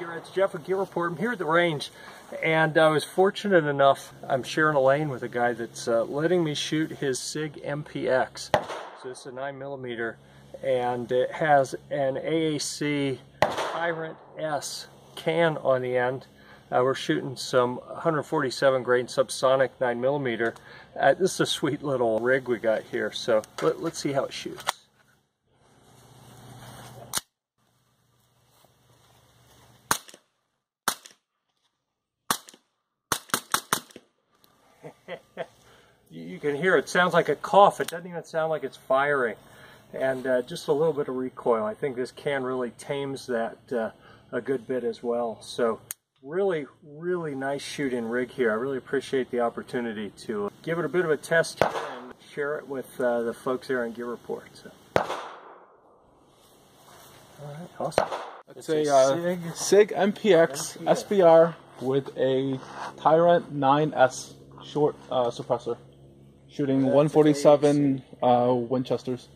it's Jeff with Gear Report. I'm here at the range, and I was fortunate enough, I'm sharing a lane with a guy that's uh, letting me shoot his SIG MPX. So this is a 9mm, and it has an AAC Ti-Rant S can on the end. Uh, we're shooting some 147 grain subsonic 9mm. Uh, this is a sweet little rig we got here, so let, let's see how it shoots. You can hear it sounds like a cough. It doesn't even sound like it's firing. And uh, just a little bit of recoil. I think this can really tames that uh, a good bit as well. So really, really nice shooting rig here. I really appreciate the opportunity to give it a bit of a test and share it with uh, the folks there on Gear Report. So. All right, awesome. It's, it's a, a SIG, SIG MPX, MPX SBR with a Ti-Rant 9S short uh, suppressor, shooting 147 uh, Winchesters.